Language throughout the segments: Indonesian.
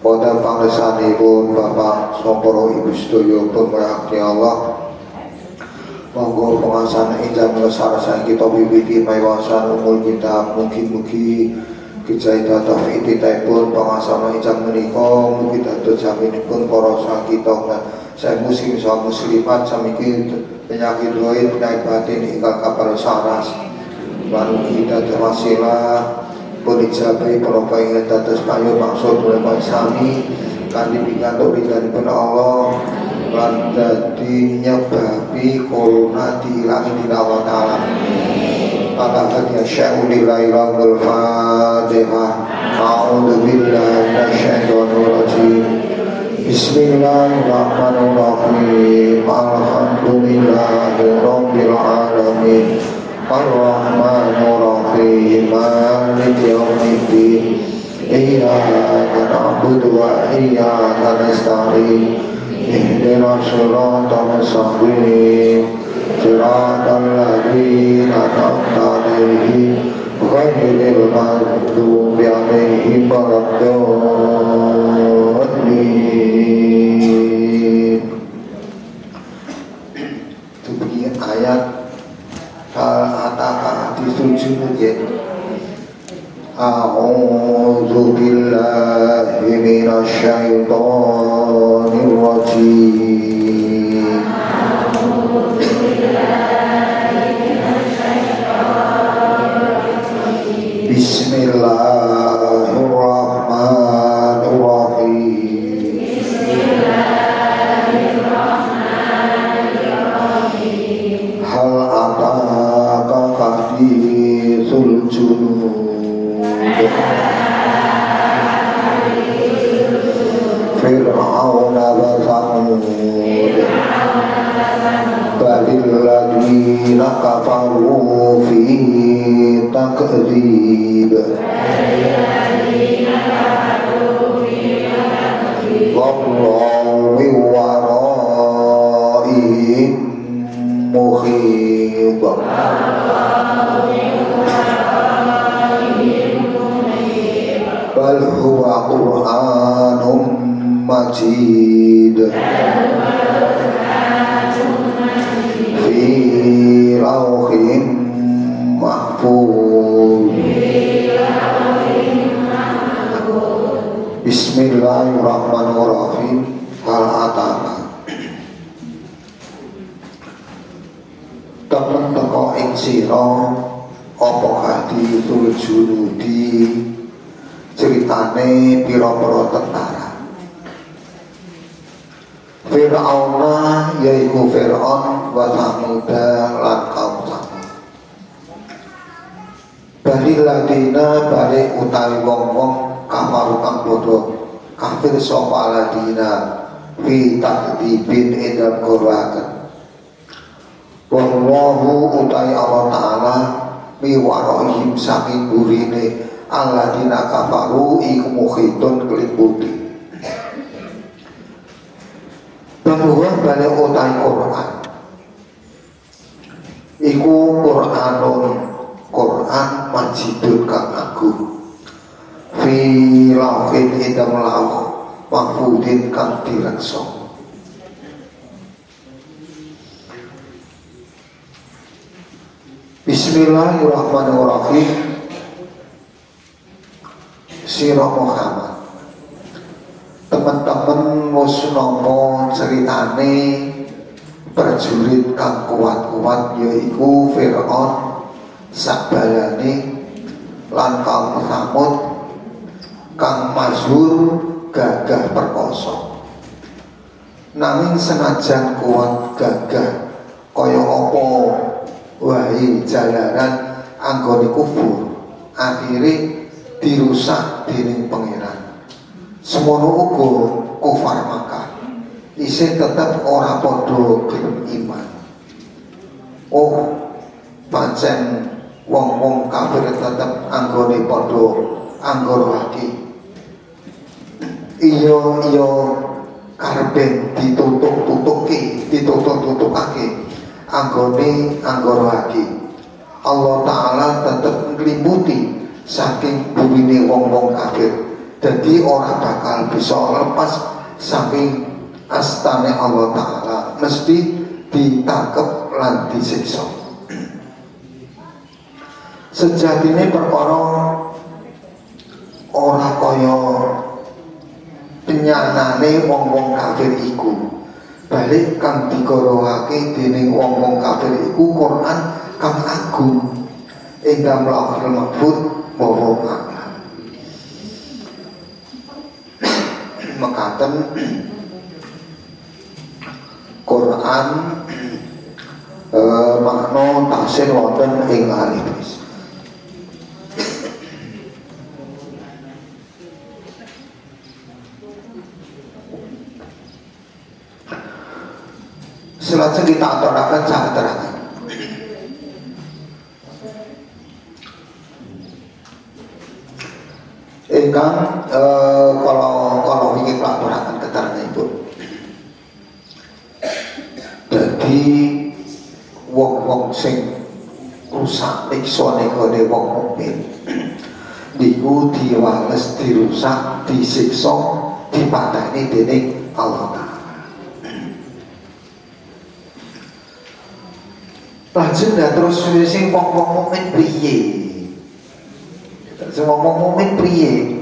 Pada pangresanipun Bapak Soporo Ibu Sedoyo pemerhati Allah. Monggo pengasan injam lesar sang kita bibiti mayawasan umul kita. Mugi-mugi Kijai taufik pun pengasama ijam menika. Mugi dados jaminipun para sakita saya muslim sama muslimat samiki penyakit doin penyakit batin ingkang kapal saras. Lan kita terwasilah Pulik sabai para paingan payo maksud mulai sami kanthi pikantuk pada Allah. Lan babi nyebabi corona diilangi dening Allah taala. Fatahkan ya syekhu lillahi lahul fadihah. A'udhu billahi minasyaitonir rajim Bismillahirrahmanirrahim. Alhamdulillahi rabbil alamin. الرحمن الرحيم مالك يوم الدين إياك نعبد وإياك نستعين اهدنا الصراط المستقيم صراط الذين أنعمت عليهم غير المغضوب عليهم ولا الضالين itu begini ayat Al-Ataka dituju ya A'udzu billahi minasyaitonir rajim takdzib Wallahu min waraihim muhib Bal huwa Qur'anum Majid Fi lawhin Bismillahirrahmanirrahim. Hal ataka Temen teko ing sira apa hadithul junudi ceritane pira-pira tentara. Fir'auna yaiku Fir'aun wa Samuda lan Bali ladina balik utawi wong-wong kafaru kang bodho kafir sapa ladina fi takdibin edam korwakan Wallahu utai Allah Ta'ala mi warohim saking burine. Alladzina kafaru iku mukhitun keliputi bahwa balik utai Quran. Iku Quranun. Quran majidun kang agung fi lauhin idam lauh mahfudin kang direksa Bismillahirrahmanirrahim. Sirah Muhammad. Teman-teman musnomo ceritane? Prajurit kang kuat-kuat yaiku Fir'aun sakbalane lan Samud kang mazhur gagah perkoso nanging senajan kuat gagah kaya apa? Wahi jalanan anggone kufur akhirnya dirusak dening pangeran. Semono uga kufar Makkah isih tetep ora padha gelem iman. Oh pancen wong-wong kafir tetep anggone padha anggoro lagi iya iya. Karepe ditutup-tutuki ditutup-tutupake anggone anggoro lagi. Allah Ta'ala tetep ngeliputi saking bumine wong-wong kafir. Jadi orang bakal bisa lepas saking astane Allah Ta'ala. Mesti ditangkep lan disiksa. Sejatine perkara ora kaya penyanane wong-wong kafir iku. Balik kang digorohake dening wong-wong kafir iku Quran kang agung. Ing dalam lauhul mahfud mawa makna mekaten Quran eh, makna tafsir wonten ing alif Selajeng kita aturakan sangat terangkan Ingkang eh, kalau kalau ingin melaporkan keterangan ibu Jadi wong-wong sing rusak nikso nekone wong mukmin niku diwales dirusak disiksa dipateni dening Allah Ta'ala Lajeng dah terus sing wong-wong mukmin priye? Sing wong mukmin priye?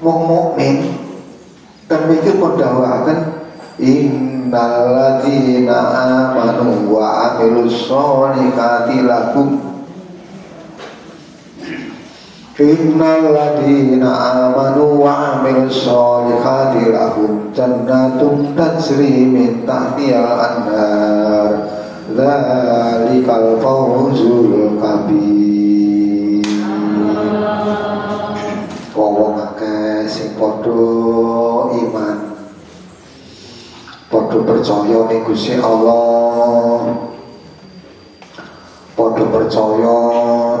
Wong mukmin kan itu pendawakan innal ladzina amanu wa amilus solihati lahum Innal ladzina amanu wa amilus solihati lahum jannatun tajri min tahtihal anhar Zalikal fawzul kabir. Sing padha iman Padha percaya Gusti Allah Padha percaya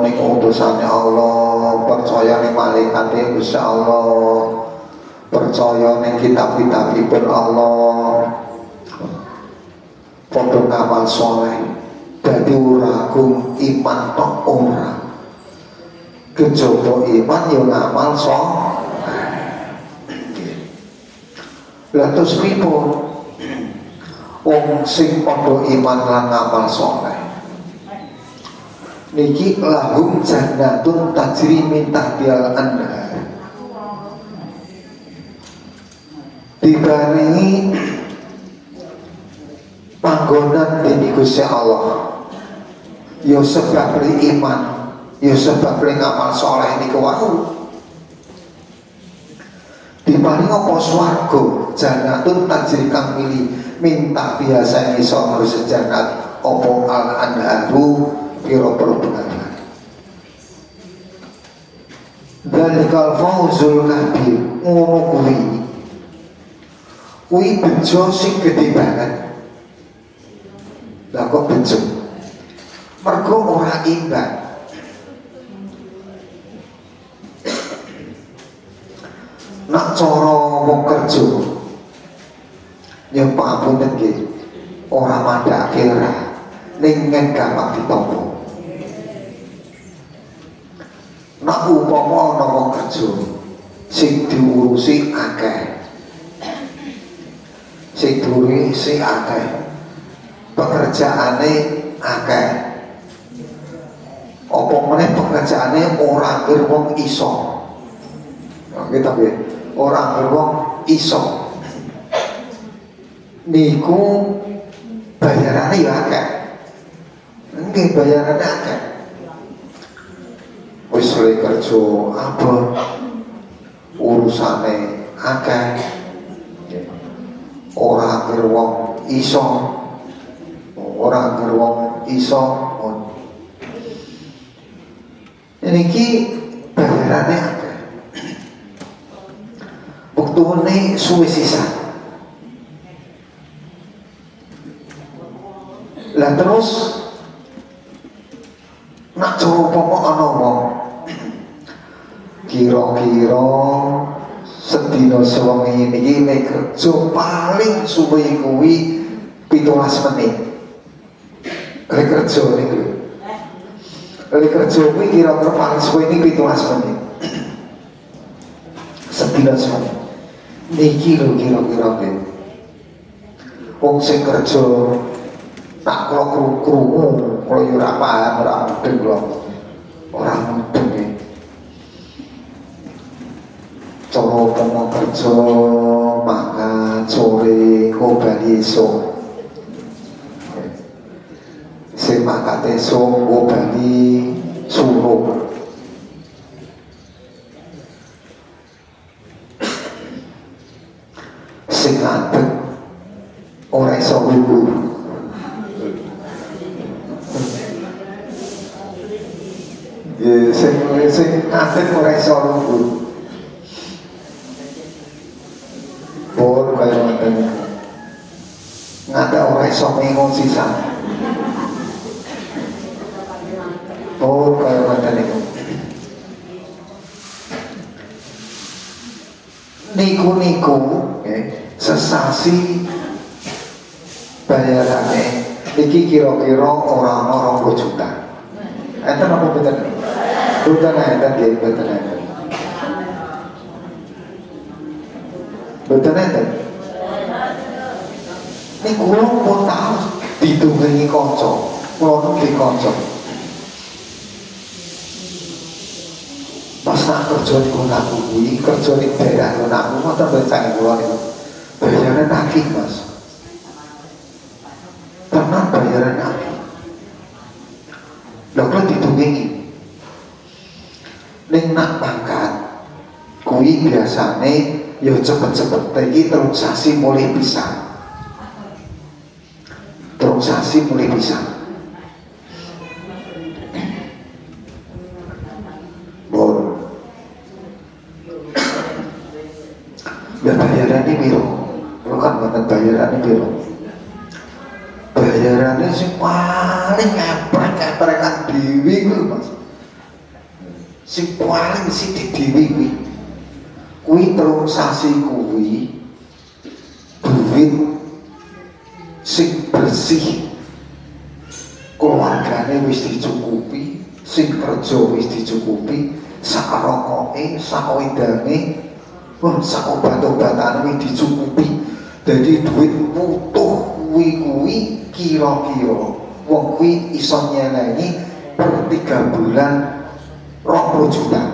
ning utusane Allah Percaya ning malaikate Gusti Allah Percaya ning kitab-kitabipun Allah. Podo ngamal soleh Dadi uragung iman tok ora. Kejobo iman yo ya ngamal soleh Lah terus pripun Wong sing podo iman lan ngamal soleh Niki lahum jannatun tajri min tahtial anhar Dibarengi panggonan ini Gusti Allah. Ya sebab yo ya sebab ngamal soleh ini wau. Diparing apa swarga? Janatun tajri kang mili minta biasa iso ngurus janat apa al anharu piro perbulan Dalikal fauzul kabir ngono kuwi kuwi bejo sing gede banget lah kok bejo? Mergo ora imbang. Nak cara wong kerja yang pangapunten nggih ora madhake ora ning gampang ditampa. Nak umpama ana wong kerja sing diurusi akeh. Sing diurusi akeh. Pekerjaane akeh. Apa meneh pekerjaane ora anggere wong iso? Kita piye ora anggere wong iso. Niku bayarane ya akeh. Nggih bayarane akeh wis oleh kerja abot urusane akeh. Ora anggere wong iso. Ora anggere wong iso. Niki bayarane akeh. Wektune suwe sisa. Lah terus nak cara umpama ana wong? Kira-kira sedina sewengi niki nek kerja paling suwe kuwi 17 menit. Lek kerja niku. Lek kerja kuwi kira-kira paling suwe ini 17 menit. 19 menit. Niki lho kira-kira nggih. Wong sing kerja tak krungu kalau yo ora paham ora mudeng kula. Ora mudeng Cara pomo kerja makan sore bali esuk. Sing makan esuk bali suruh. Sing ngadeg ora iso. Ya, sing sing ngadeg ora iso. Pun kaya ngoten. Ngadeg ora iso mengon sisan. Pun kaya ngoten niku. Niku-niku eh, sesasi bayarannya iki kira-kira orang orang puluh juta. Enten apa betul? Betul enten nggih, betul enten. Betul enten. Ini kula pun tahu ditunggangi kanca, kula nembe kanca. Pas nak kerja di konaku kerja di daerah konaku, ngoten bencana kula niku. Bayaran akeh, Mas. Tenan bayaran akeh. Lha kula ditunggangi. Ning nak pangkat kuwi biasane ya cepet-cepet terus sasi mulai bisa. Terus sasi mulai bisa. Bon. Ya bayarannya piro? Lu kan ngoten bayarannya piro? Bayarannya sing paling eprek-eprekan dewi Mas. Sing paling sithik dewi kuwi. Kuwi telung sasi kuwi duit sing bersih. Keluargane wis dicukupi sing kerja wis dicukupi sak rokoke sak wedange wah sak obat-obatan wis dicukupi. Jadi duit utuh kuwi kuwi kira-kira wong kuwi iso nyelengi per tiga bulan 20 juta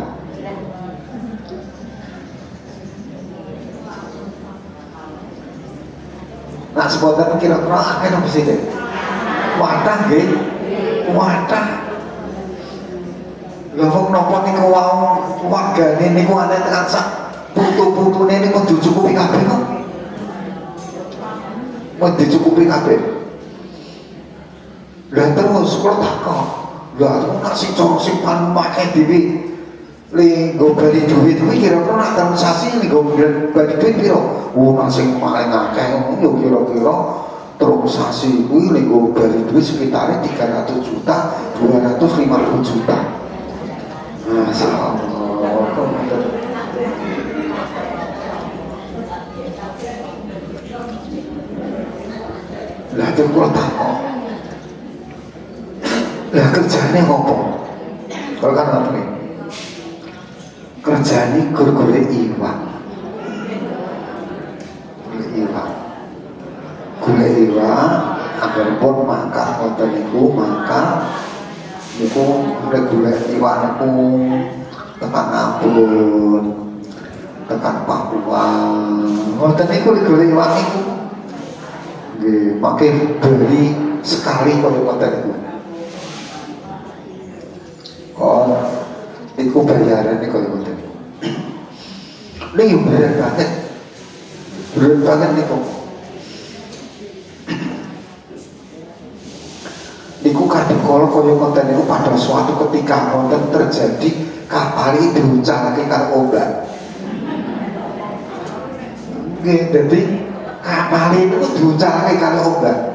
Nah, sebutan kira-kira akeh sih deh? Wadah nggih. Wadah. Lha wong napa niku wau wargane niku ana tekan sak putu-putune niku dicukupi kabeh kok. Mau dicukupi kabeh. Lah terus kula takon. Lah aku nak sing cara sing paling pakai dhewe li nggo duit kuwi kira-kira nak transaksi li nggo bali duit piro? Oh nak sing paling akeh yo kira-kira transaksi kuwi li nggo duit sekitar 300 juta, 250 juta. Masya Allah, kok ngoten. Lah terus kula takon. Lah kerjane ngopo? Kalau kan ngoten. Kerjane gur-gure iwak. Golek iwak. Golek iwak agar pun makan ngoten niku makan niku golek golek iwak tekan Ambon tekan Papua ngoten niku golek iwak niku. Nggih pakai beli sekali kalau ngoten niku. Oh, iku bayaran nih kalau ngoten. Ini berat banget, berat banget nih kok. Iku kadang kalau kaya konten itu pada suatu ketika konten terjadi kapal itu diuncalake karo obat. Nggih, jadi kapal itu diuncalake karo obat.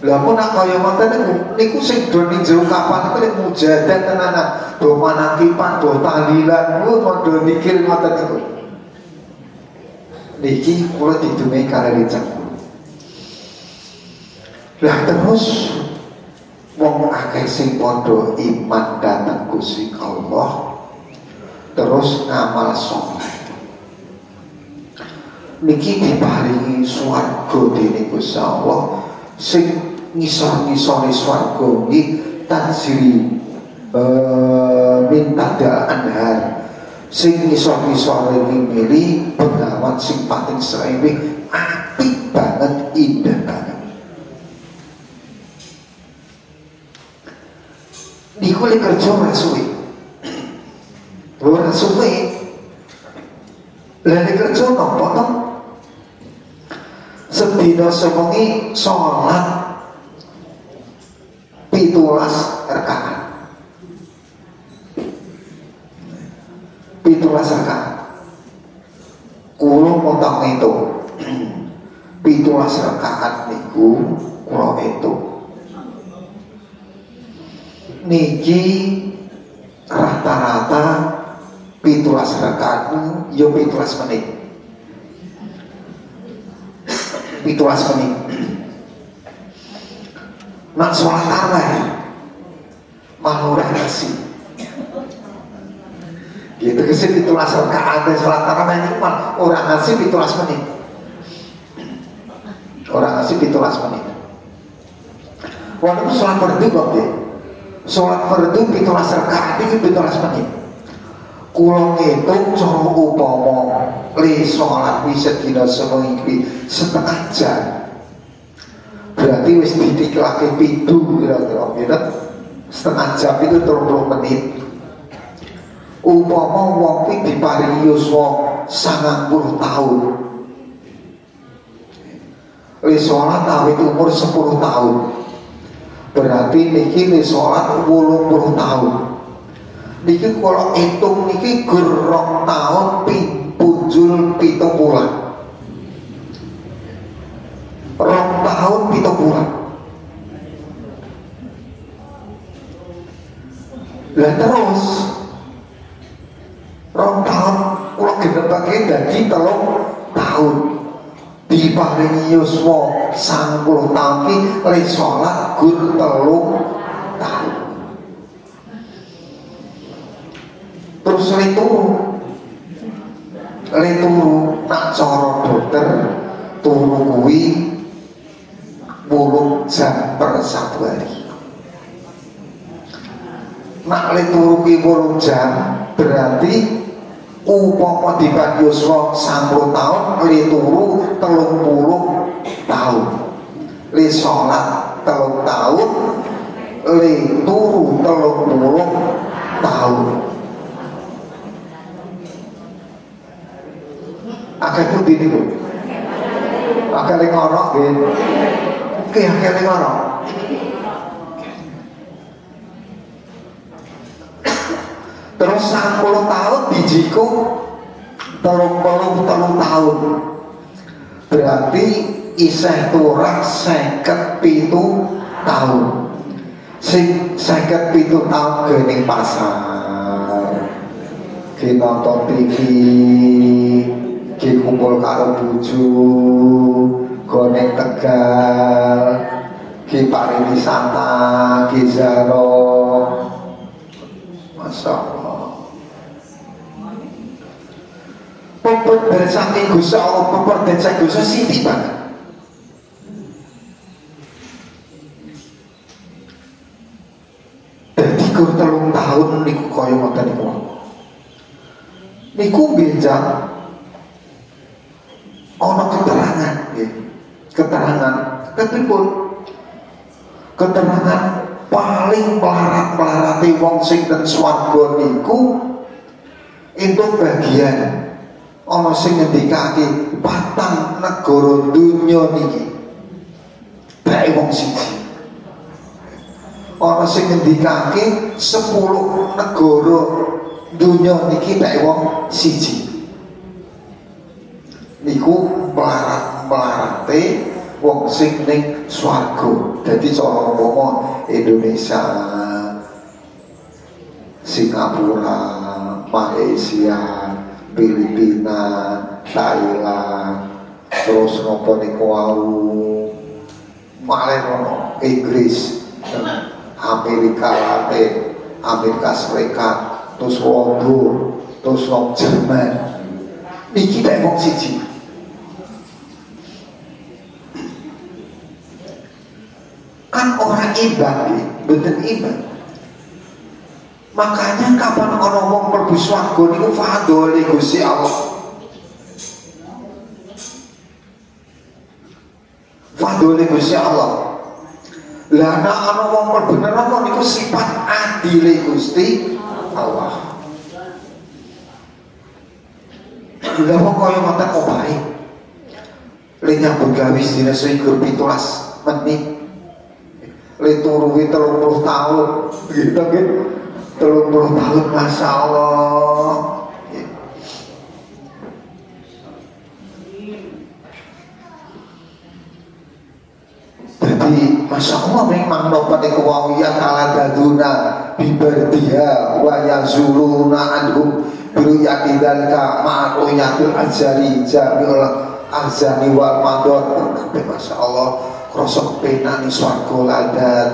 Lah pun nak kaya ngoten niku niku sing do ning jero kapan iku nek mujadah tenanan, do manakipan, do tahlilan, ku do mikir ngoten niku. Niki kula didungai kali recek. Lah terus wong akeh sing padha iman datang Gusti Allah terus ngamal soleh niki diparingi swarga dening Gusti Allah sing ngisor-ngisore swarga nggih tajri uh, minta anhar sing ngisor-ngisore mili pengawan sing pating srewe apik banget indah banget. Niku lek kerja ora suwe ora suwe kerja napa to sedina sewengi salat pitulas rakaat pitulas rakaat kulo montang itu. Pitulas rakaat niku kulo itu. Niki rata-rata pitulas rakaat yo pitulas menit. Pitulas menit nak sholat tarawih. Ora nasi. Gitu ke sini pitulas rakaat sholat tarawih ini mal orang ngasih pitulas menit. Orang ngasih pitulas menit. Walaupun sholat fardu deh sholat fardu pitulas rakaat ini pitulas menit. Kulo ngitung cara upama li sholat tidak semua setengah jam berarti wis titik lagi pintu kira-kira gitu setengah jam itu 30 menit. Upama wong kuwi diparingi yuswa 90 tahun. Li sholat awit umur 10 tahun. Berarti niki li sholat 80 tahun. Niki kalau hitung niki gerong tahun punjul pitung bulan rong tahun pitung bulan dan terus rong tahun kalau bagian dadi telung tahun. Diparingi yuswa puluh tahun ki le salat gur telung tahun. Terus le turu. Le turu nak cara dokter turu kuwi jam per satu hari. Nak turu ki jam berarti upama dipan yuswa 10 tahun le turu puluh tahun. Le sholat telung tahun le turu puluh tahun. Akan putih akan ngorok gitu keyakinan orang terus 60 tahun dijiku telung telung telung tahun. Berarti iseh turah seket pitu tahun. Sing seket pitu tahun ke pasar. Ke nonton TV ke kumpul karo bujuk Gonek Tegal Ki Pariwisata Ki Zaro. Masya Allah. Puput dari saking Gusti Allah dari saking Gusti Siti banget Jadi kur telung tahun niku kaya ngoten niku. Niku benjang ana keterangan keterangan ketipun keterangan paling melarat-melarat wong sing ten swarga niku itu bagian ana sing ngendikake patang negara dunya niki. Bae wong siji. Ana sing ngendikake 10 negara dunya niki bae wong siji. Niku melarat melarate wong sing ning swarga dadi cara umpama Indonesia Singapura Malaysia Filipina Thailand terus nopo niku wau? Inggris Amerika Latin Amerika Serikat terus London terus wong Jerman. Niki tak wong siji kan orang ibadah betul ibadah. Makanya kapan orang wong mlebu swarga niku fadhole Gusti Allah. Fadhole Gusti Allah. Lah nek ana wong mlebu niku sifat adile Gusti Allah. Lah wong kaya ngoten omahe. Le nyambut gawe dina swikur 17 menit le turu wi 30 tahun. Gitu kan 30 tahun Masya Allah. Jadi Masya Allah memang nopat iku wawiyah daduna bibardiha wa yazuluna anhum biru yakidalka ma'atu yatil ajari jami'ul azani wal madon. Masya Allah krosok penak nih swarga ladat.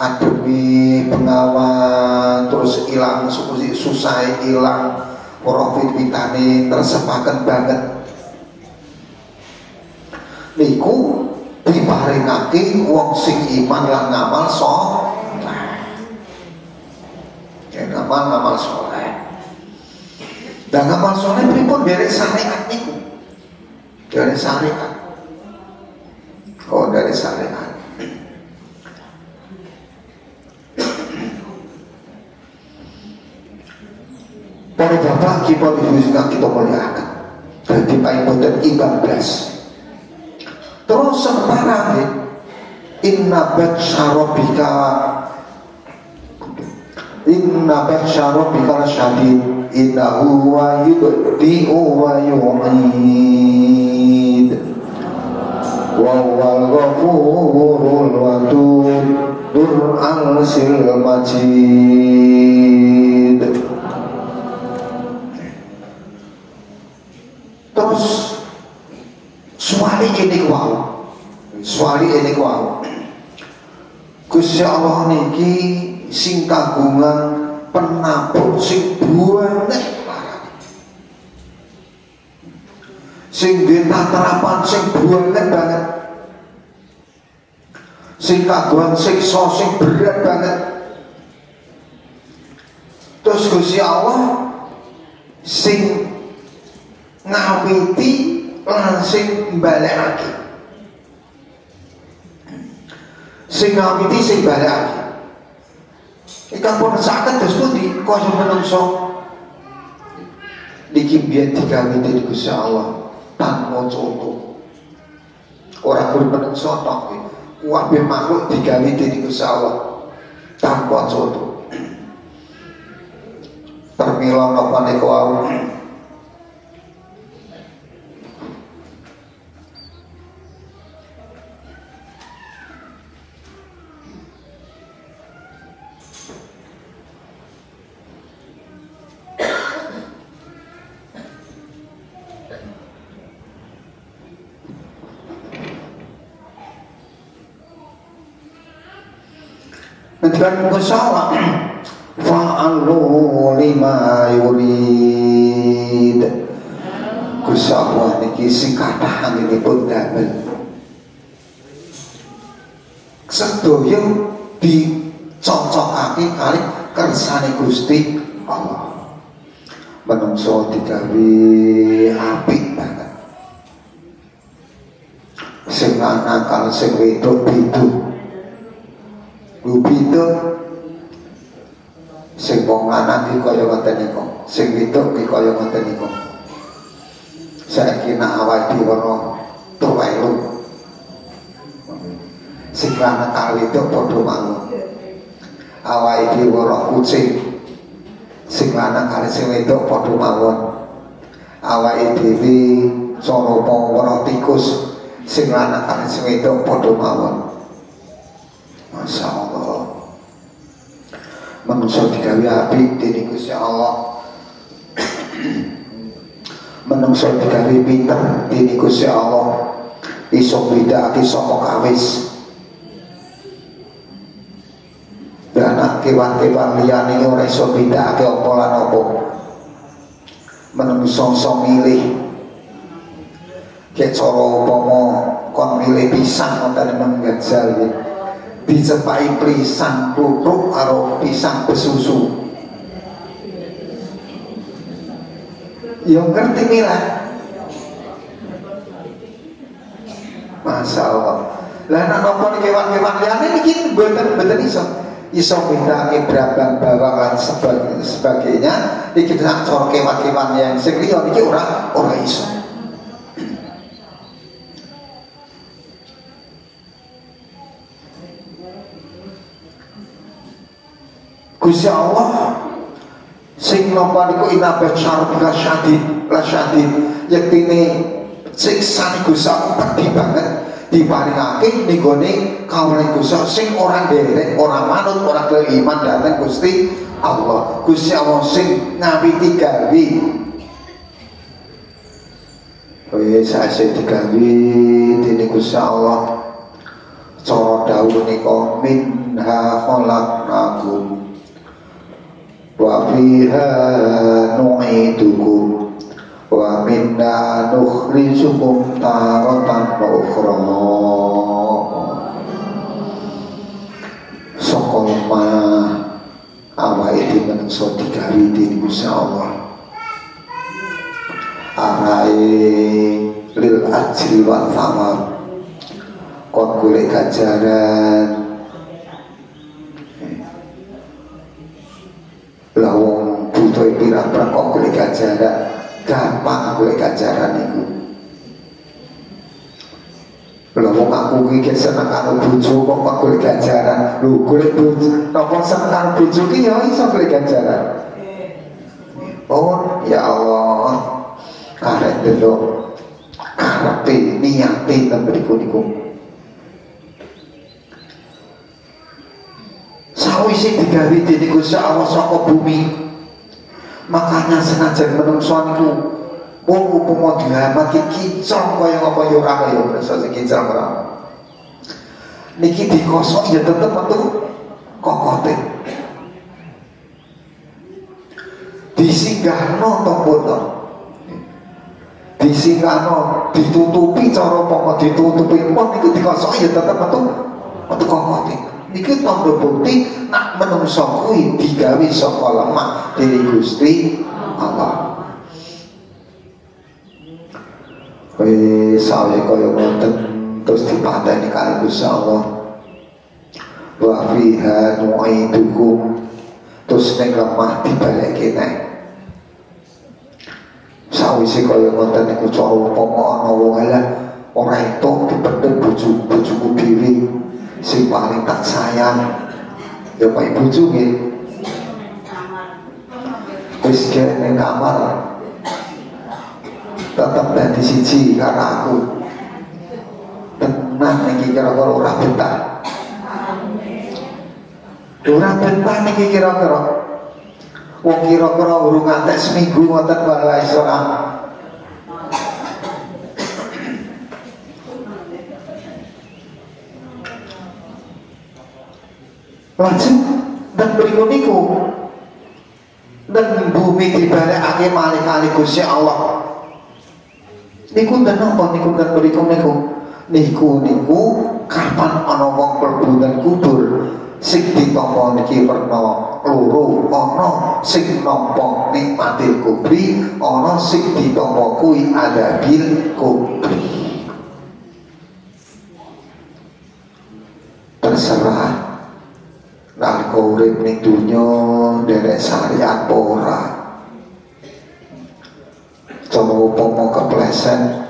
Ademi pengawan terus hilang susah hilang profit pitane tersepakan banget. Niku diparingake wong sing iman lan ngamal saleh ya ngamal ngamal saleh dan ngamal saleh pripun? Dari syariat niku. Dari syariat Oh dari syariat. Para bapak kita juga kita muliakan. Jadi paling boten ibadah. Terus sekarang ya, Inna syarobika Inna syarobika syadid Innahu wa yubdi'u wa yu'id wawal ghafurul wadud dur arsil majid terus suali ini wau suali ini wau Gusti Allah niki sing kagungan penabur sing buanek sing duwe terapan sing buangan banget. Sing kagungan siksa sing berat banget. Terus Gusti Allah sing ngawiti lan sing mbalekake sing ngawiti sing balekake Ikan pun sakit terus pundi kaya menungso. Niki biyen digawiti di Gusti Allah tanpa contoh orang kudu menungso tok kuwabe makhluk digawe dening Gusti Allah. Tanpa contoh termila napa niku dan musawa fa'alu lima yurid kusawa niki sing ini pun damel. Sedaya dicocokake kali kersane Gusti Allah. Menungso digawe apik banget. Sing nakal sing wedok biduk Bubito sing wong lanang iki kaya ngoten niku, sing wedok iki kaya ngoten niku. Saiki nak awake ana tuwelu. Sing lanang karo wedok padha mawon. Awake ora kucing. Sing lanang karo sing wedok padha mawon. Awake dhewe cara ora tikus. sing lanang kali sing wedok padha mawon Masya Manusia digawe api Dini Gusti Allah. Manusia digawe pinter Dini Gusti Allah. Iso bidaki soko kawis. Dan kewan-kewan liyane ora iso bidaki apa lan apa. Menungso iso milih. Kayak cara kon milih pisang ngoten menggajal gitu dicepai pisang tutuk karo pisang besusu. Yang ngerti mila Masya Allah. Lah nak nopo kewan-kewan liane ini bener bener iso. Iso minta berapa bawang dan sebagainya. Iki nak kewan-kewan yang sing liya iki ora ora iso Gusti Allah sing napa niku inabe syarab syadid la syadid yektine siksa niku sak pedhi banget diparingake nggone kawula Gusti sing ora nderek, ora manut, ora iman dhateng Gusti Allah. Gusti Allah sing ngawiti gawe Wis asih digawe dening Gusti Allah. Cara dawuh nika minha khalaqnakum wa fiha nu'idukum. Wa minna nukhrijukum taratan ukhra. Saka ma awake dhewe menungso digawe dening Gusti Allah. Arai lil ajri wal thamar. Kon ganjaran golek ganjaran itu. Lah wong aku iki seneng karo bojo kok kok golek ganjaran? Lho golek bojo. Napa seneng karo bojo ki ya iso golek ganjaran. Oh ya Allah. Karek delok. Karepe niate ten mriku niku. Sawise digawe dening Gusti Allah saka bumi. Makanya senajan menungso niku wong upama dihamati kicong kaya apa ya ora kaya rasa sing kicong ora. Niki dikosok ya tetep metu kokote. Disinggahno tombono disinggahno ditutupi cara apa ditutupi. Pun niku dikosok ya tetep metu metu kokote. Niki tanda bukti nak menungso kuwi digawe saka lemah dari Gusti Allah. Kowe sawe kaya ngoten terus dipateni kali Gusti Allah. Wa fiha nu'idukum terus ning lemah dibalekke nek. Sawise kaya ngoten niku cara upama ana wong ala ora itu dipendhet bojo-bojoku dhewe sing paling tak sayang ya Pak Ibu juga wis ning kamar tetap dadi siji karena aku. Tenang iki kira-kira ora betah. Ora betah niki kira-kira. Wong kira-kira urung ngantek seminggu ngoten wae iso Lajeng dan berikut niku. Dan bumi dibalekake malih kali Gusti Allah. Niku dan napa niku dan berikut niku? Niku niku kapan ana wong perbudan kubur? Sing ditampa niki werna loro ana sing nampa nikmatil kubri ana sing ditampa kuwi adabil kubri. Terserah. Nalika urip ning donya derek syariat ora coba upama kepleset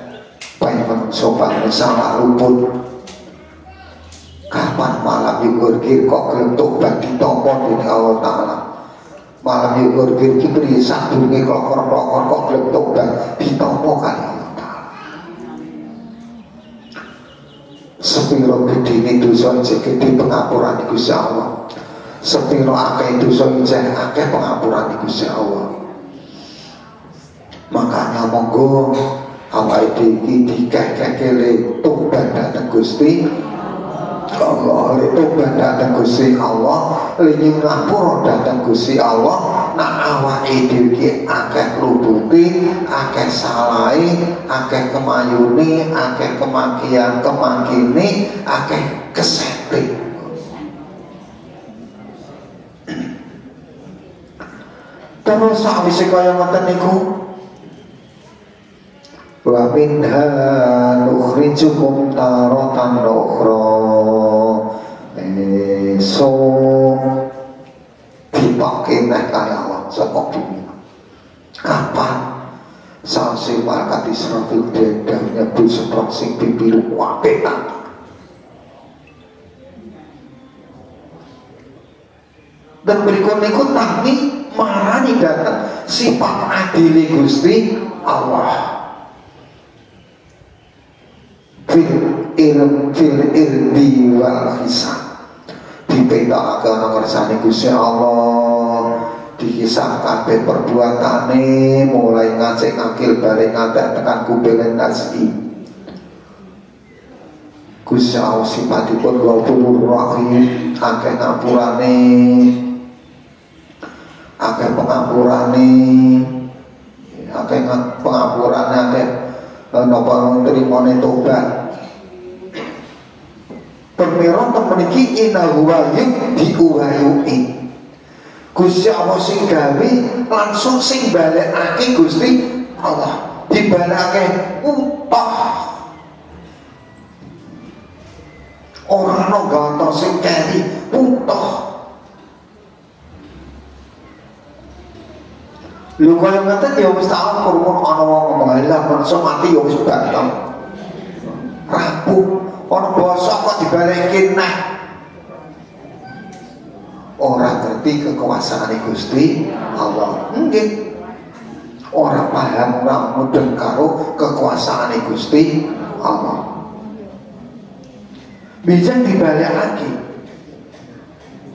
pengen sopan salah luput. Kapan malam yukur kir kok gelem tobat ditompo dening Allah Ta'ala malam yukur kir ki beri sadurunge klokor-klokor kok gelem tobat ditompo kali. Allah Ta'ala sepiro gedine dosa ijek gede pengapuran Gusti Allah. Sepiro akeh dosa ijek akeh pengapuran Gusti Allah makanya monggo awake dhewe iki dikekekele tobat dhateng Gusti. Allah le tobat dhateng Gusti Allah le ngapura dhateng Gusti Allah nak awake dhewe iki akeh lupute akeh salahe akeh kemayune akeh kemakian kemakine akeh kesete terus sawise kaya ngoten niku wa minha nukhrijukum taratan ukhra. So dipakai nek kaya Allah saka bumi kapan? Sasi warkat Israfil dedang nyebut seprok sing bibiru wapetan dan berikut niku tami marani datang sifat adili Gusti Allah fil ilm fil ilmi wal hisab. Dipetakaken ana Allah. Dikisah kabeh perbuatane mulai ngacek ngakil balik ngatek tekan kuping nasi. Gusti Allah sifatipun Ghafurur Rahim akeh ngapurane akeh pengapurane akeh pengapurane akeh napa nrimane tobat Permira temen iki inahu wahyu diuhayui Gusti Allah sing gawe langsung sing balekake Gusti Allah. Dibalekake utah orang no gato sing keri utah Lu kaya ngaten ya wis tak kurung ana wong ngomong lah mati ya wis batal. Rapuh Orang bosok kok dibalikin? Nah. Orang ngerti kekuasaan Gusti Allah. Mungkin Orang paham, orang mudeng karo kekuasaan Gusti Allah. Bisa dibalik lagi.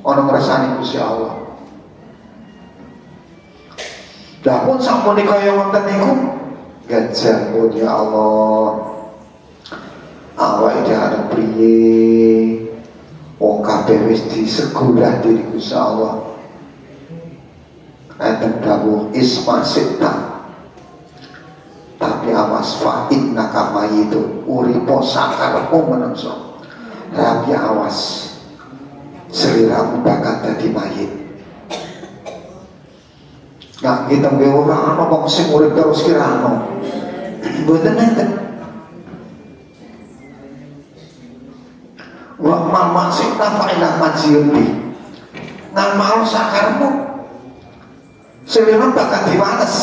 Orang ngerasani Gusti Allah. Lah pun sampun kaya wonten niku? Gajah pun ya Allah awak iki arep priye? Wong kabeh wis disegulah diri Gusti Allah. Enten dawuh isma sita tapi awas fa inna kama itu uripo sakarepmu menungso. Rapi awas seliramu bakal dadi mayit. Nah, kita nggih ora ana wong terus kirano. Mboten enten. Wa mal maksik nafa'ilah majiyun bi. Ngamal sakarmu. Sebenarnya bakal diwales.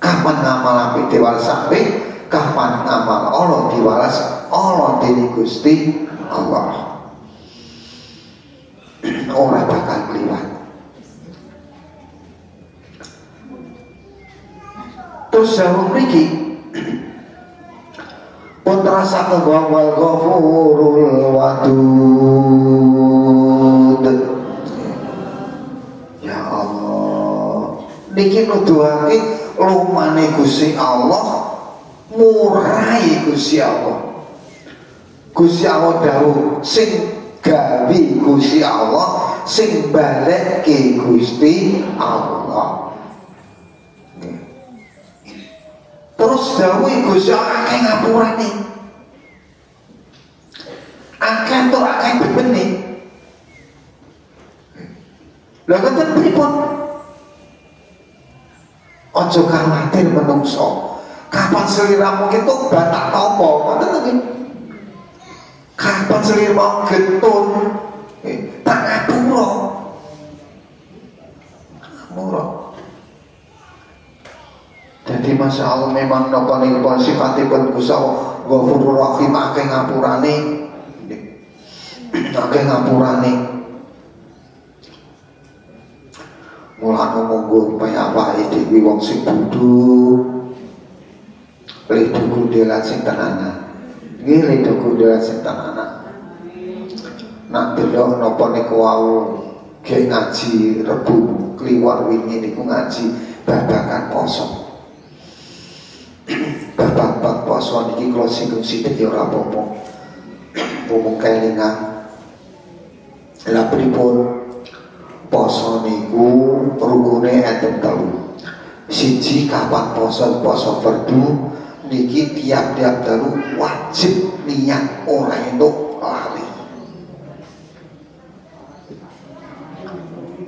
Kapan ngamal api diwales api? Kapan ngamal Allah diwales? Allah diri Gusti Allah. Orang bakal keliwat terus jauh mriki pun terasa kegawal ghafurul wadud. Ya Allah. Niki nuduhake lumane Gusti Allah murai Gusti Allah. Gusti Allah dawuh sing gawe Gusti Allah sing balik ke Gusti Allah Terus dawuh Gusti akeh ngapurane. Akeh to akeh bebene. Lah ngoten pripun? Ojo khawatir menungso. Kapan seliramu itu batak topo? Ngoten to Kapan seliramu getun? Eh, tak ngapura. Ngapura. Jadi Masya Allah memang nopo niku sifatipun Gusti Ghafurur Rahim akeh ngapurane. Akeh ngapurane. Mulane monggo upaya awake dhewe wong sing bodho. Lek duku delan sing tenanan. ngene dokunder setan anak nak delok napa niku wau ge ngaji rebu kliwar wingi niku ngaji babakan poso babak poso niki kula singgung sithik ya ora apa-apa. Mumung kelingan lah pripun? Poso niku rukune enten telu. Siji kapan poso poso niki tiap-tiap dalu wajib niat ora entuk lali.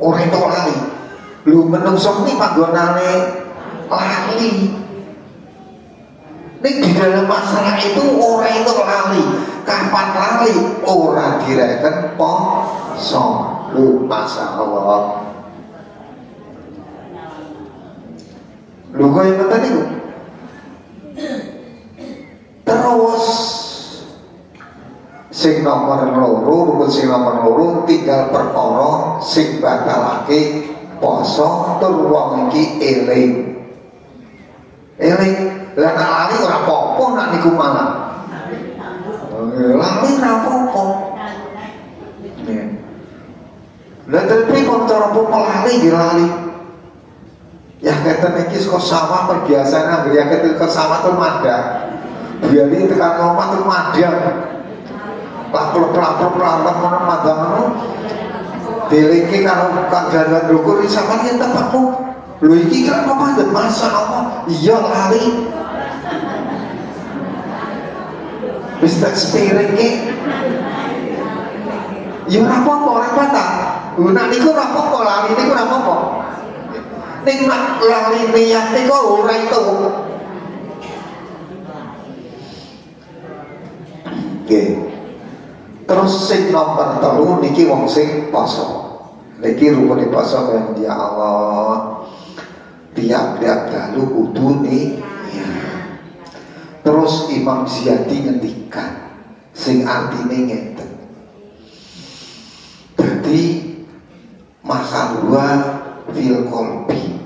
Ora entuk lali. Lu menungso ni panggonane lali Ning di dalam masalah itu ora itu lali. Kapan lali? Ora direken poso. Lu masalah. Lu kaya ngeten niku. Terus sing nomor loro, rukun sing nomor loro tinggal perkara sing batalake poso tur wong iki eling. Eling lah nak lali ora apa-apa nak niku malah. Lali ora apa-apa. Lah tapi kok cara pun melali dilali. Ya kata iki saka sawah perbiasaan anggere ya kata ke sawah tuh mada. Biari tekan omah tuh mada. Lapor-lapor-lapor ngono madang ngono. Diliki karo dukur iki sampeyan yen tepatku. Lho iki kan apa mandat masa apa? Iya lali. Wis tak spiringe. Ya ora apa-apa, ora nak niku ora apa-apa, lali niku ora apa-apa. Ning nak lali niat niku ora itu. Oke. Terus sing nomor telu niki wong sing poso. Niki rukun poso yang dia Allah. Tiap-tiap lalu kudu nih. Ya. Terus Imam Ziyadi ngendikan sing artine ngeten. Jadi mahalwa fil kolbi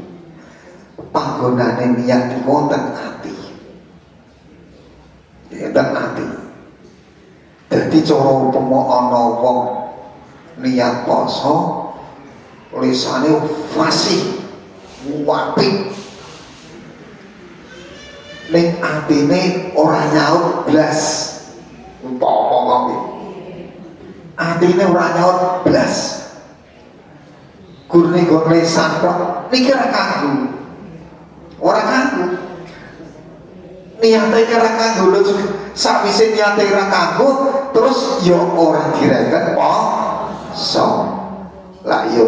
panggonane niat wonten ati. Wonten ati. Jadi cara upama ana wong niat poso lisane fasih wapi ning atine ora nyaut blas. Umpama ngomong atine ora nyaut blas. Gurne gon lesan tok niki ora kanggo. Ora kanggo. Niate ora kanggo lho. Sakwise niate ora kanggo terus ya ora direken poso lah yo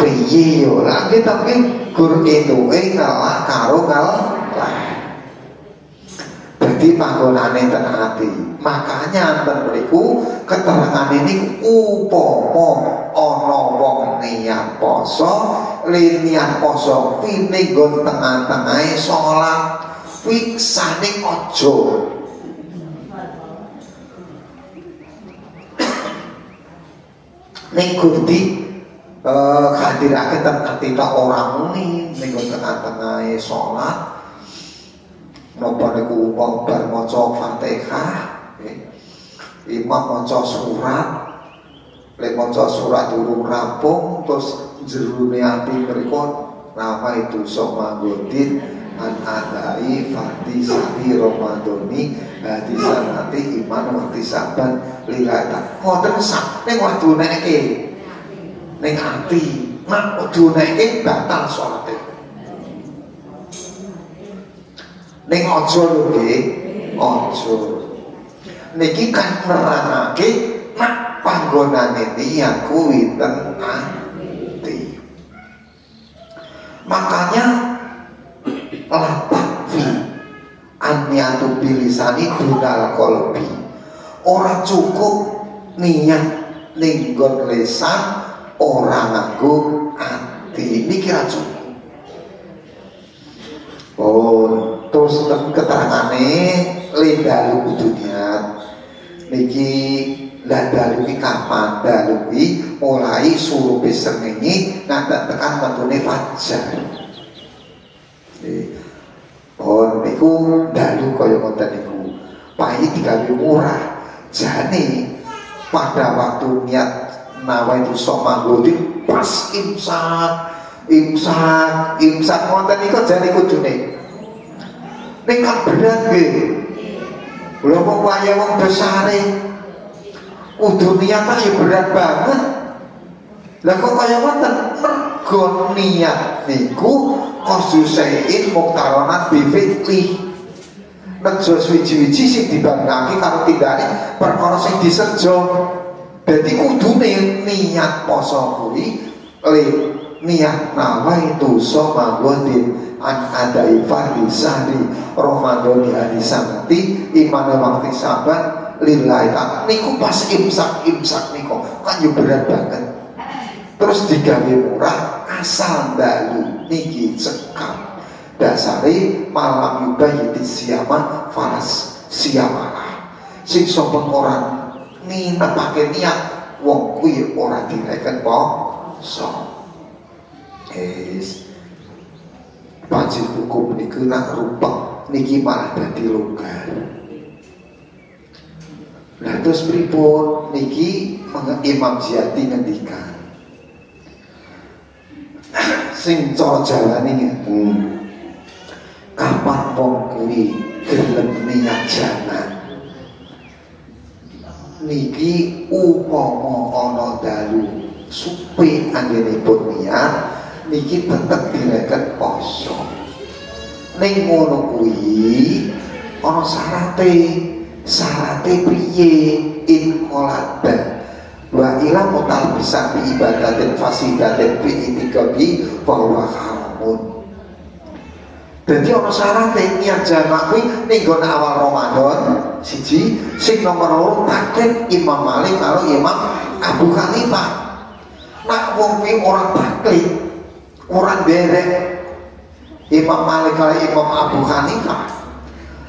piye yo lah kita ki gur entuke kalah karo kalah. Jadi panggonane ten ati makanya mriku keterangan ini upomo ana wong niat poso niat poso pine nggon tengah-tengahe salat wiksane aja. Ning Gusti uh, hadirake tentang tidak orang muni ning tengah-tengahe salat napa niku wong bar maca Fatihah imam maca surat lek maca surat durung rampung terus jerune ati mriku nama itu soma godin an adai fati sahi romadoni hadi sanati iman wakti saban lilata ngoten sak ning waktu neke ning ati nak waktu neke batal salate ning aja lho nggih aja. Niki kan nerangake nak panggonane dia kuwi ten ati. Makanya latakfi anyatu bilisani dunal kolbi. Orang cukup niat ninggon lesan orang nganggo ini kira cukup. Oh terus keterangane dalu dunia. Niki lah dalu kapan? Dalu mulai suruh ini ngantek tekan waktu fajar. Pun niku dalu kaya ngoten niku. Pai digawe murah. Jane pada waktu niat nawa itu sok manggodi pas imsak imsak imsak. Ngoten niku jane kudune. Nek kan berat nggih. Lho kok kaya wong besare? Kudu niat ya berat banget. Lah kok kaya ngoten mergo niat niku kosusein muktaronat bifitli nejo suwi-wiji sing dibandingake karo tindane perkara sing diserjo. Dadi kudune niat poso kuwi le niat nawa itu so manggodin an adai fardhi sahri Ramadan di sanati iman waktu sabat lillahi ta'ala. Niku pas imsak imsak niku kan yo berat banget. Terus digawe murah asal dalu niki cekap. Dasari malam yubayiti siapa falas siamalah sing sopan pakai niat. Wong kuwi ora direken so. Es wajib hukum niku nak rupa niki malah dadi longgar. Nah terus pripun? Niki Imam Ziyati ngendikan. Sing cara jalane hmm. Kapan wong kuwi gelem niat jangan niki upama ana dalu supe anggenipun niat niki tetep direken poso. Ning ngono kuwi ana syarate syarate piye? In kolada wa ila mutal bisa bi ibadatin fasidatin bi itikabi bahwa haramun jadi ana syarat niat jamak kuwi ning awal Ramadan siji sing nomor loro taklid Imam Malik karo Imam Abu Hanifah. Nak wong kuwi ora taklid, ora derek Imam Malik karo Imam Abu Hanifah.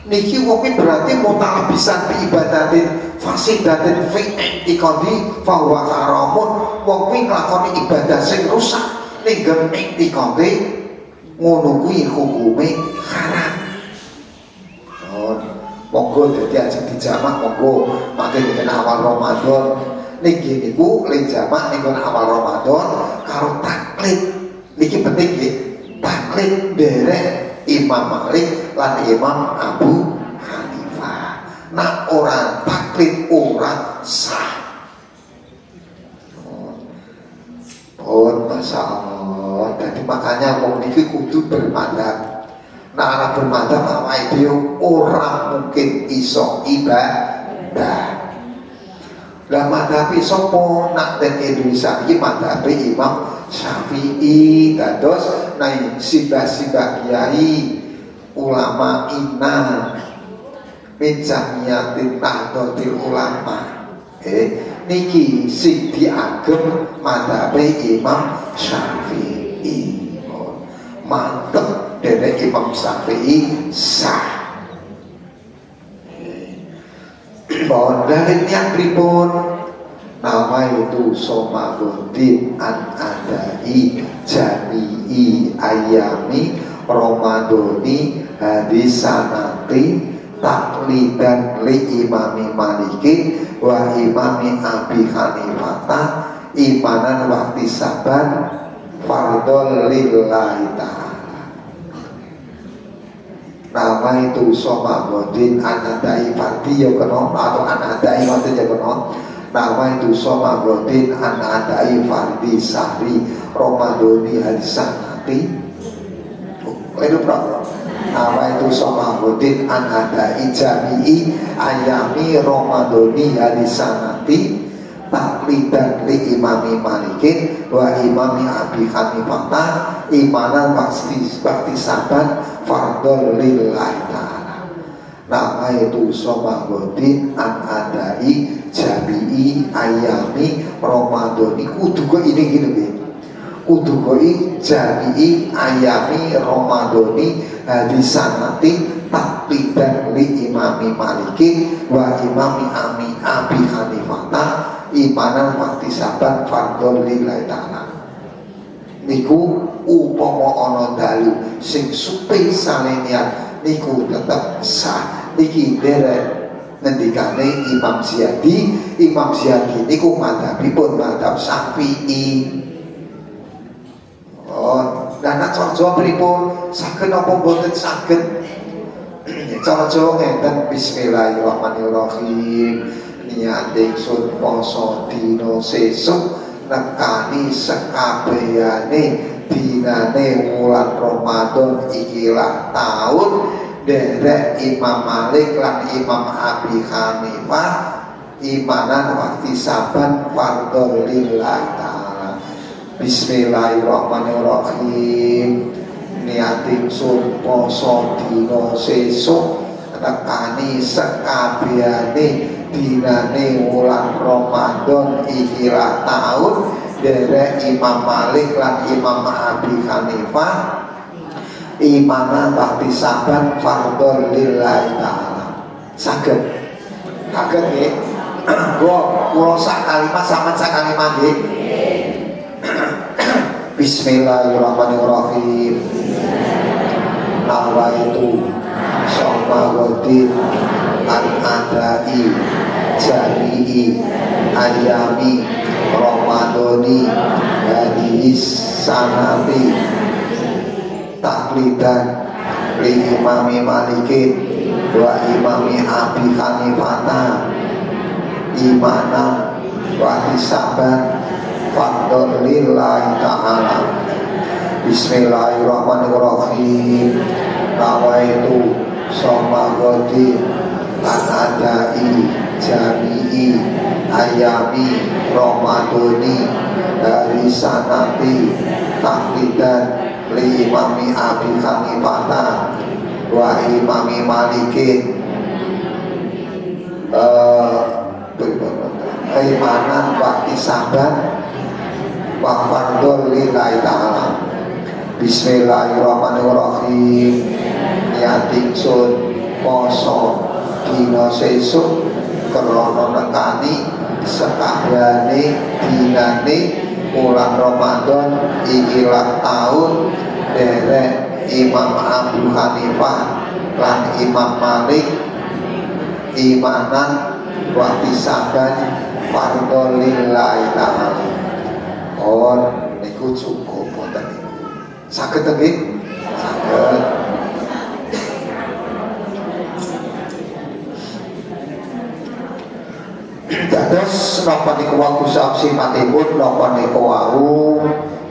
Niki wong kuwi berarti mutalabisan bi ibadatin fasidatin fi i'tiqadi fa huwa haramun. Wong kuwi nglakoni ibadah sing rusak ning gem i'tiqadi ngono kuwi hukume haram. Oh, monggo dadi aja dijamak monggo mangke dengan awal Ramadan. Niki niku le jamak niku awal Ramadan karo taklid. Niki penting nggih taklid derek Imam Malik lan Imam Abu Hanifah. Nak orang taklid orang sah Oh, Masya Allah. Jadi makanya wong niki kudu bermadhab. Nah, anak bermadhab itu orang mungkin iso ibadah. Lah madhabi sopo nak dan Indonesia ini madhabi Imam Syafi'i dados naik sibah-sibah kiai ulama ina min jamiyatin nahdlatul ulama eh niki sing diagem madhabe Imam Syafi'i. Mantep dari Imam Syafi'i sah. Bahwa dari yang pripun? Nama itu somagodin an adai jami'i ayami Ramadoni hadisanati taklidan li imami maliki wa imami abi hanifata imanan wakti saban fardol lillahi ta'ala. Nama itu soma godin anadai fardi ya kena atau anadai waktu ya kena. Nama itu soma godin anadai fardi sahri romadoni hadisanati itu berapa apa itu Somahuddin an ada ijami'i ayami Ramadoni hadisanati taklidan li imami malikin wa imami abi hanifata imanan pasti bakti saban fardol lillahi ta'ala. Nama itu Somahuddin an adai jami'i ayami Ramadoni kudu kok ini gini kudu koi jami'i ayami Ramadoni hadisanati taklidan li imami maliki wa imami ami abi hanifata imanan wakti sabat fardol lillahi ta'ala. Niku upomo ono dalu sing supe sale niat niku tetap sah. Niki derek ngendikane Imam Ziyadi. Imam Ziyadi niku madhabipun madhab Syafi'i Oh, dan nak cara Jawa pripun? Saged apa mboten saged? cara Jawa ngeten Bismillahirrahmanirrahim. Niat ingsun poso dina sesuk nekani sekabehane dinane wulan Ramadan ikilah tahun derek Imam Malik lan Imam Abi Hanifah imanan waktu saban fardhu lillahi Bismillahirrahmanirrahim. Niat ingsun poso dina sesuk nekani sekabehane dinane wulan Ramadan ikilah tahun derek Imam Malik lan Imam Abi Hanifah. Imana bakti saban fardhon lillahi taala. Saged. Saged nggih. Kula kalimat sampean sak kalimat nggih Bismillahirrahmanirrahim. Nawaitu Soma Wadid An Adai Jami'i Ayami Ramadoni Hadis Sanati Taklidan Li Imami Malikin Wa Imami Abi Hanifata Imana Wa Hisaban Lillahi ta'ala. Bismillahirrahmanirrahim. Nawaitu Soma Godi Anadai Jami'i Ayami Ramadoni Dari sanati Taklidan Li imami Abi Hanifata Wa imami Malikin. Uh, Imanan wa isaban wa fardhu lillahi ta'ala. Bismillahirrahmanirrahim. Niat ingsun poso dina sesuk krana nekani sekahyane dinane bulan Ramadan ikilah tahun derek Imam Abu Hanifah lan Imam Malik imanan wa pisaban fardhu lillahi ta'ala Oh, niku cukup wonten niku. Saged nggih? Saged. Dados napa niku waktu sabsi matipun napa niku wau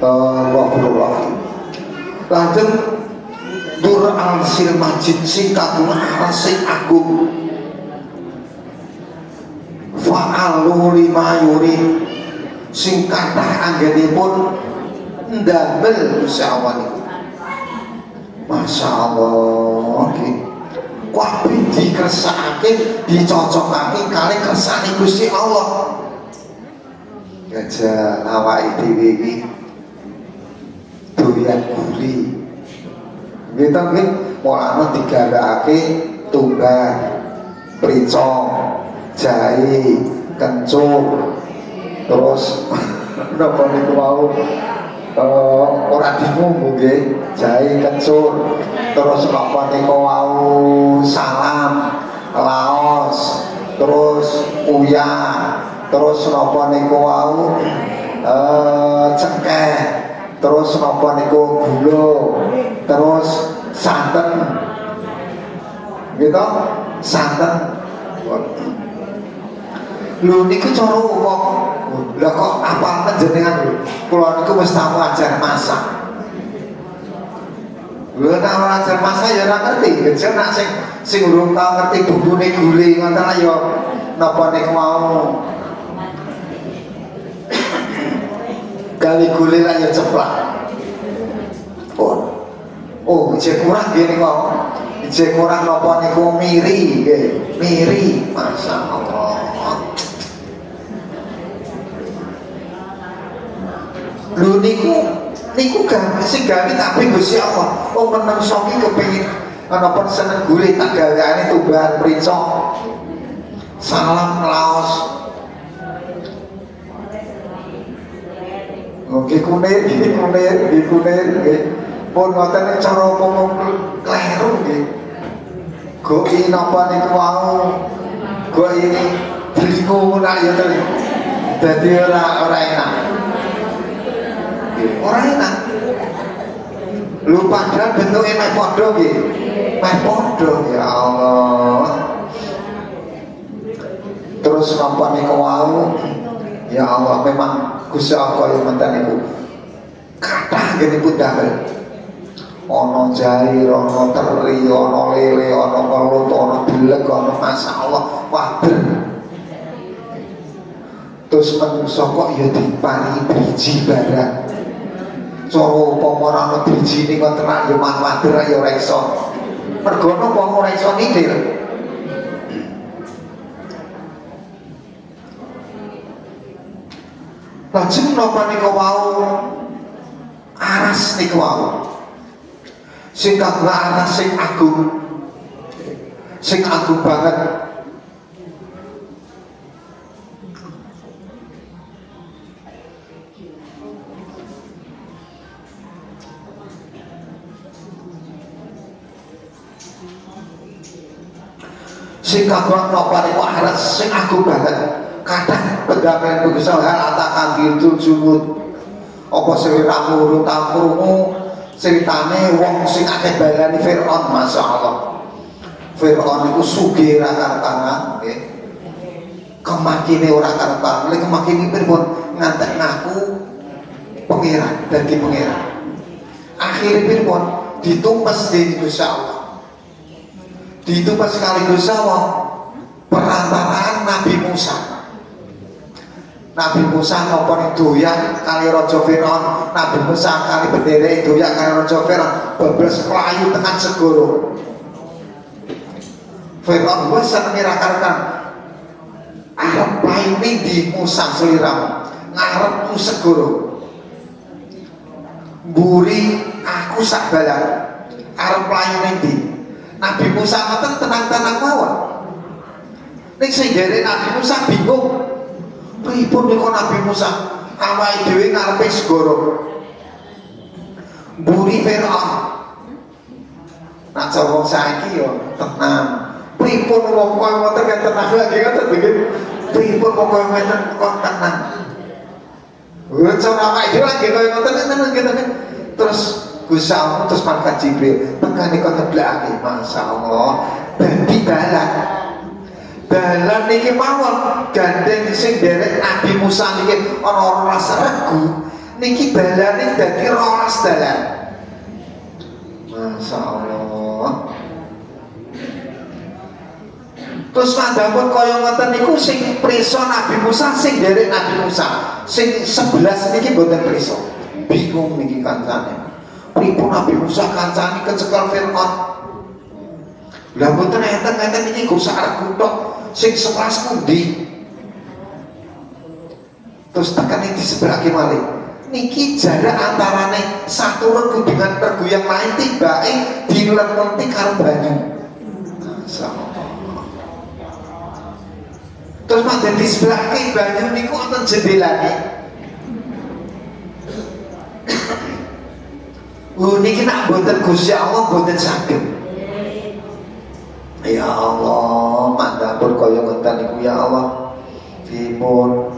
Ghafurur Rahim. Lajeng Dur al-sil majid sing kagung arase agung Fa'alu lima yuri sing kathah anggenipun ndamel Allah niku. Masya Allah nggih. Kabeh dikersakake, dicocokake kali kersane Gusti Allah. Gajah awake dhewe iki doyan guri. Nggih to nggih, mulane digandakake tunggal, pricong, jahe, kencur, terus napa niku wau? Uh, ora dimu nggih. Jahe kencur. Terus napa niku wau? Salam. Laos. Terus uyah terus napa niku wau? Uh, cengkeh. Terus napa niku gula. Terus santen gitu? Santen Lho niku cara umum. Lah kok apa panjenengan kula niku wis tau ajar masak. Lho ora ajar masak ya ora ngerti. Kecil nak sing sing urung tau ngerti bubune gule ngoten ya napa niku mau. Kali gule lah ya ceplak. Oh. Oh, cek kurang gini kok. Cek kurang napa niku miri nggih. Miri, Masya Lho niku niku gawe sing gawe tapi Gusti Allah. Oh menungso ki kepengin ana seneng gule tak gaweane tubahan pricok. Salam laos. Oke kunir, iki kunir, kunir nggih. Pun ngoten cara ngomong kleru nggih. Goi napa niku wau? Goi ini beliku nak ya to. Dadi ora ora enak. Ora enak. Lu padahal bentuknya meh padha nggih. Meh padha ya Allah. Terus napa niku wau? Ya Allah memang Gusti Allah yang menten niku. Kathah ngene pun damel ana jair, ana teri, ana lele, ana kelut, ana beleg, ana masyaallah wader. Terus menungso kok ya diparingi driji barang. Cara upama ora ana drijine kok tenan ya mah wader ya ora iso. Mergo napa ora iso nitil. Lajeng wau aras nika wau sing kagak sing agung sing agung banget sing kagak napa niku aras sing agung banget. Kadang pegawean begesah hal atakan gitu jumut. Apa sing ra murut ta ceritane wong sing akeh balani Firaun masyaallah. Firaun itu sugih ra karepan nggih. Kemakine ora karepan lek kemakine pripun ngantek ngaku pangeran dadi pangeran. Akhirnya pripun ditumpes di Gusti Allah ditumpes kali Gusti Allah perantaraan Nabi Musa. Nabi Musa nopo doyak kali Raja Firaun, Nabi Musa kali bendera doyak kali Raja Firaun, bablas melayu tekan segoro. Firaun gue seneng ngirakarkan Arab paine di Musa seliram, ngarepku segoro. Buri aku sak balan, arep paine di. Nabi Musa ngoten tenang-tenang mawon. Ning sing Nabi Musa bingung, Pripun niku Nabi Musa awake dhewe ngarepe segoro. Buri Firaun. Nak cara saiki yo tenang. Pripun wong koyo ngoten kan tenang lagi ngoten begin. Pripun koyo ngoten kok tenang. Wong cara awake dhewe lagi koyo ngoten tenang gitu Terus Gusti Allah terus malaikat Jibril, tekani kok teblakake, masyaallah. Dadi balan. Dalan niki mawon gandeng sing derek Nabi Musa niki ana rasa regu. Niki balane dadi rolas dalan. Masya Allah Terus mandapun kaya ngoten niku sing preso Nabi Musa sing derek Nabi Musa. Sing sebelas niki mboten preso bingung niki kancane pripun Nabi Musa kancane kecekel Firaun lah mboten enten-enten iki go sak kutok sing sekelas pundi? Terus tekan di sebelah kemari niki jarak antarane satu regu dengan regu yang lain tiba eh dilenenti karo banyu terus di sebelah kiri banyu niku jendela jendelane Oh niki nak Gusti Allah boten saged Ya Allah, mandapun kaya ngeten niku ya Allah. Dipun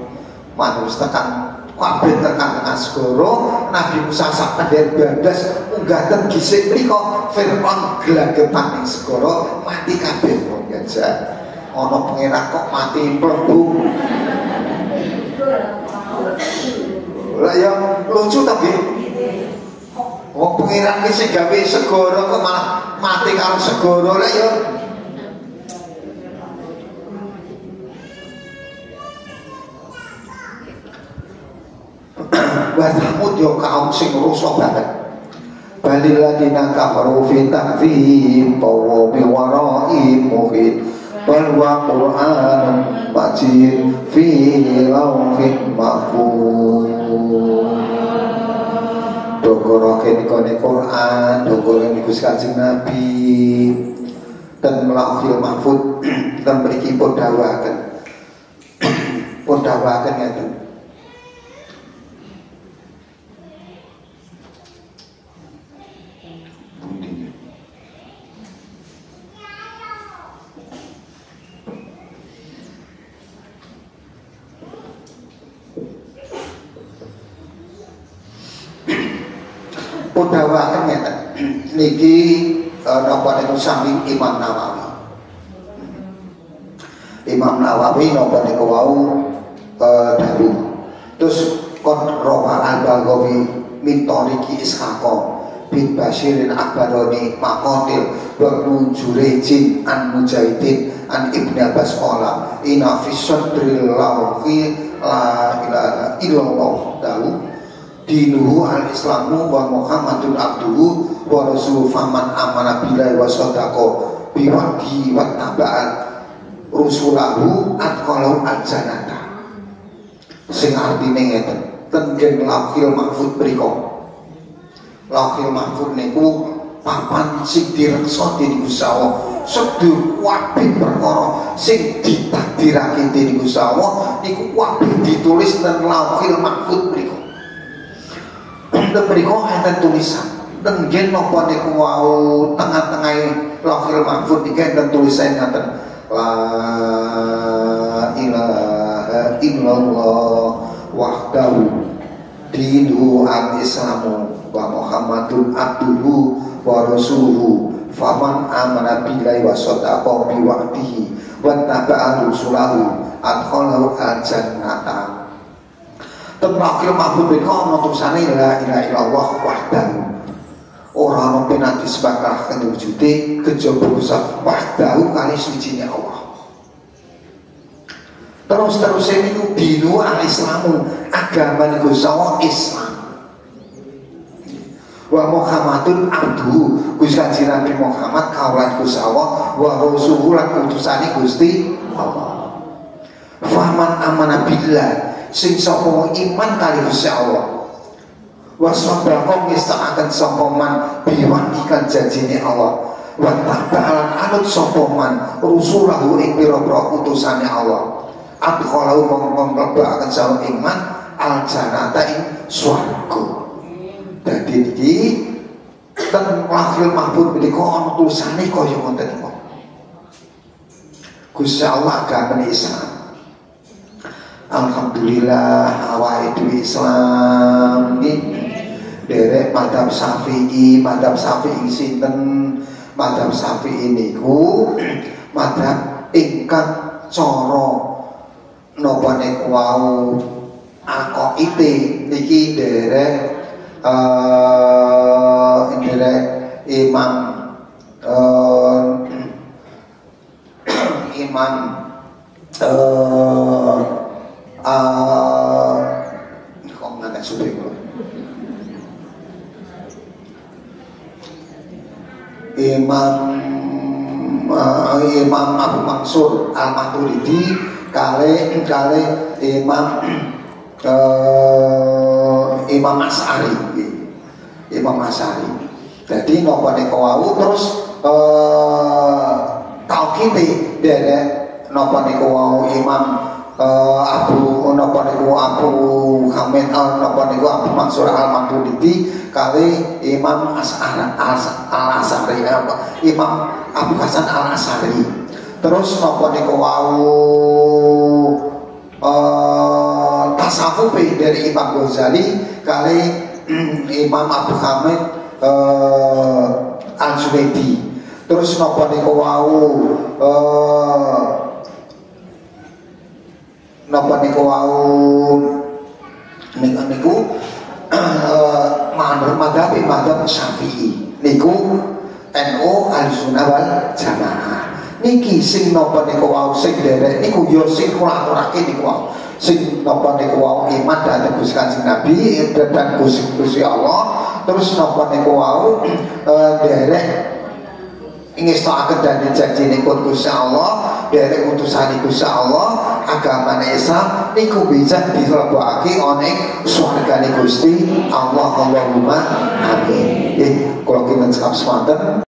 manus tekan kabeh tekan segoro Nabi Musa sak pendher bablas unggaten gisik mriku Firaun gelagepan ning segoro mati kabeh wong gajah. Ana pangeran kok mati mlebu. Lah ya lucu tapi Wong pangeran ki sing gawe segoro kok malah mati karo segoro lah ya wa yo kaum sing rusak banget. Balil ladina kafaru fi ta'zim wa bi wara'i muhit. Wa qur'an majid fi lawhin mahfuz dogoroke nikone Quran dogoroke niku Kanjeng Nabi. Dan melafil mahfud dan mriki pun dawaken pun dawaken ngeten Udawaken ngeten. Niki uh, napa niku sami Imam Nawawi. Imam Nawawi napa niku wau uh, dawuh. Terus kon Roma al-Baghawi min tariki Ishaqo bin Bashirin Akbaroni Makotil wa Jurejin an Mujahidin an Ibn Abbas Qala ina fi sadril lawhi la ilaha illallah dinuhu al islamu wa muhammadun abduhu wa rasul faman amana bilai wa sodako biwaki wa tabaan rusulahu atqalau al-janata sing artine ngeten ten lakil mahfud berikut lakil mahfud niku papan sing direksa dening Gusti Allah sedu kabeh perkara sing ditakdirake dening Gusti niku kabeh ditulis dan lakil mahfud berikut dan berikut enten tulisan. Dan gen napa niku wau tengah-tengah lahir mahfud iki enten tulisan ngaten. La ilaha illallah wahdahu dinu al-islamu wa muhammadun abduhu wa rasuluhu. Faman amana billahi wa sadaqa bi wa'dihi wa taba'a rusulahu adkhalahu al-jannata Tembakil mahfud bin ono tulisane la ilaha illallah wahdahu. Ora ono penati sebakah wujude kejaba usah wahdahu kali sucinya Allah. Terus terus ini dinu al Islamu agama niku sawa Islam. Wa Muhammadun abdu Gusti Kanjeng Muhammad kaulan Allah wa rasuluhu lan utusane Gusti Allah. Faman amana sing sapa iman kali Gusti Allah. Wa sadaqa ngestakaken sapa man biwanikan janjine Allah. Wa tabalan anut sapa man rusulahu ing pira-pira utusane Allah. Adkhalahu mongkon mlebakaken sapa iman al jannata ing swarga. Dadi iki ten lahir mahfud menika ana tulisane kaya ngoten. Kok Gusti Allah agama Islam Alhamdulillah awal itu Islam ini derek madhab syafi'i madhab syafi'i sinten madhab syafi'i niku madhab ingkang coro napa niku wau aqaide niki derek uh, derek imam uh, imam uh, uh, kok nggak sudah Imam uh, Imam Abu Mansur Al Maturidi kale kale Imam uh, Imam Asari Imam Asari jadi nopo wau terus uh, tau kini dari nopo wau Imam uh, Abu napa niku Abu Hamid al napa niku Abu Mansur al Maturidi kali Imam As'ar al Asari Imam Abu Hasan al Asari terus napa niku wau uh, tasawuf dari Imam Ghazali kali Imam Abu Hamid uh, al Zubaidi terus napa niku wau uh, napa niku wau? Niku niku manur madhab madhab syafi'i. Niku NU al-sunnah wal jamaah. Niki sing napa niku wau sing derek niku yo sing kula aturake niku wau. Sing napa niku wau iman dhateng Gusti Kanjeng Nabi dan Gusti Gusti Allah. Terus napa niku wau uh, derek ingestakaken dan janji pun Gusti Allah dari utusan Gusti Allah agama Islam niku bisa dilebokake ana swargane Gusti Allah Allahumma amin. Eh kula kinten sekap semanten